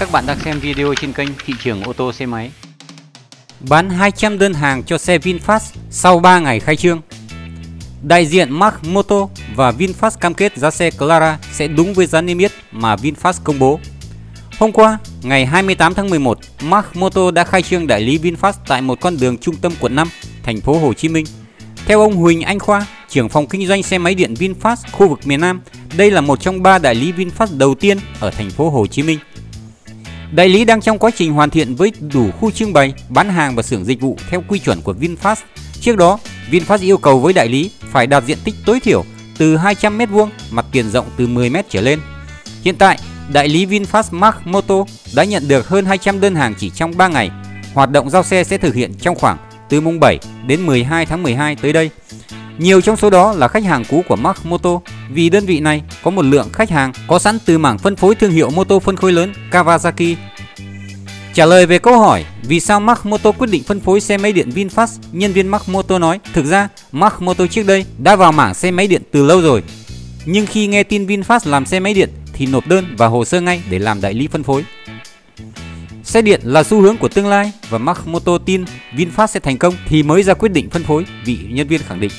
Các bạn đang xem video trên kênh Thị trường ô tô xe máy. Bán 200 đơn hàng cho xe VinFast sau 3 ngày khai trương. Đại diện Mark Moto và VinFast cam kết giá xe Clara sẽ đúng với giá niêm yết mà VinFast công bố. Hôm qua, ngày 28 tháng 11, Mark Moto đã khai trương đại lý VinFast tại một con đường trung tâm quận 5, thành phố Hồ Chí Minh. Theo ông Huỳnh Anh Khoa, trưởng phòng kinh doanh xe máy điện VinFast khu vực miền Nam, đây là một trong ba đại lý VinFast đầu tiên ở thành phố Hồ Chí Minh. Đại lý đang trong quá trình hoàn thiện với đủ khu trưng bày, bán hàng và xưởng dịch vụ theo quy chuẩn của VinFast. Trước đó, VinFast yêu cầu với đại lý phải đạt diện tích tối thiểu từ 200 m2, mặt tiền rộng từ 10 m trở lên. Hiện tại, đại lý VinFast Mark Moto đã nhận được hơn 200 đơn hàng chỉ trong 3 ngày. Hoạt động giao xe sẽ thực hiện trong khoảng từ mùng 7 đến 12 tháng 12 tới đây. Nhiều trong số đó là khách hàng cũ của Mark Moto vì đơn vị này có một lượng khách hàng có sẵn từ mảng phân phối thương hiệu mô tô phân khối lớn Kawasaki. Trả lời về câu hỏi vì sao Mark Moto quyết định phân phối xe máy điện VinFast, nhân viên Mark Moto nói thực ra Mark Moto trước đây đã vào mảng xe máy điện từ lâu rồi. Nhưng khi nghe tin VinFast làm xe máy điện thì nộp đơn và hồ sơ ngay để làm đại lý phân phối. Xe điện là xu hướng của tương lai và Mark Moto tin VinFast sẽ thành công thì mới ra quyết định phân phối, vị nhân viên khẳng định.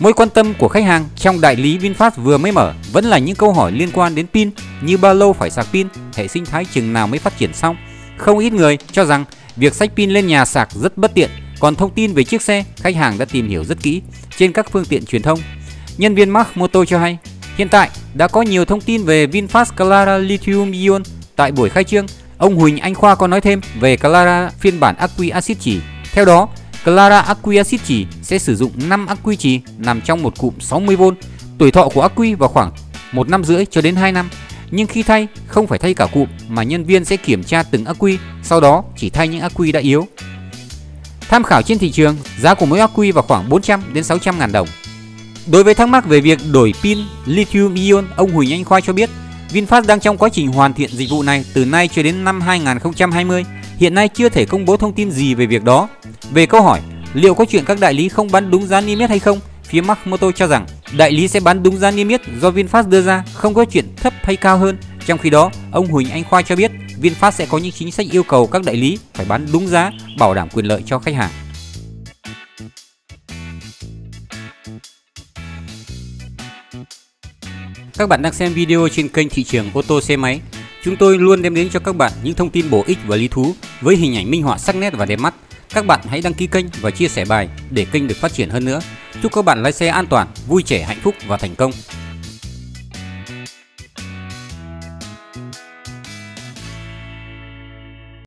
Mối quan tâm của khách hàng trong đại lý VinFast vừa mới mở vẫn là những câu hỏi liên quan đến pin như bao lâu phải sạc pin, hệ sinh thái chừng nào mới phát triển xong. Không ít người cho rằng việc sách pin lên nhà sạc rất bất tiện, còn thông tin về chiếc xe khách hàng đã tìm hiểu rất kỹ trên các phương tiện truyền thông. Nhân viên Mark Moto cho hay, hiện tại đã có nhiều thông tin về VinFast Clara Lithium Ion tại buổi khai trương. Ông Huỳnh Anh Khoa có nói thêm về Clara phiên bản ắc quy axit chỉ. Theo đó, Clara ắc trì sẽ sử dụng 5 ắc quy trì nằm trong một cụm 60V. Tuổi thọ của ắc quy vào khoảng 1 năm rưỡi cho đến 2 năm. Nhưng khi thay, không phải thay cả cụm mà nhân viên sẽ kiểm tra từng ắc quy, sau đó chỉ thay những ắc quy đã yếu. Tham khảo trên thị trường, giá của mỗi ắc quy vào khoảng 400 đến 600 ngàn đồng. Đối với thắc mắc về việc đổi pin lithium ion, ông Huỳnh Anh Khoa cho biết VinFast đang trong quá trình hoàn thiện dịch vụ này từ nay cho đến năm 2020. Hiện nay chưa thể công bố thông tin gì về việc đó. Về câu hỏi liệu có chuyện các đại lý không bán đúng giá niêm yết hay không, phía Mark Moto cho rằng đại lý sẽ bán đúng giá niêm yết do VinFast đưa ra, không có chuyện thấp hay cao hơn. Trong khi đó, ông Huỳnh Anh Khoa cho biết VinFast sẽ có những chính sách yêu cầu các đại lý phải bán đúng giá, bảo đảm quyền lợi cho khách hàng. Các bạn đang xem video trên kênh thị trường ô tô xe máy. Chúng tôi luôn đem đến cho các bạn những thông tin bổ ích và lý thú với hình ảnh minh họa sắc nét và đẹp mắt. Các bạn hãy đăng ký kênh và chia sẻ bài để kênh được phát triển hơn nữa. Chúc các bạn lái xe an toàn, vui trẻ, hạnh phúc và thành công.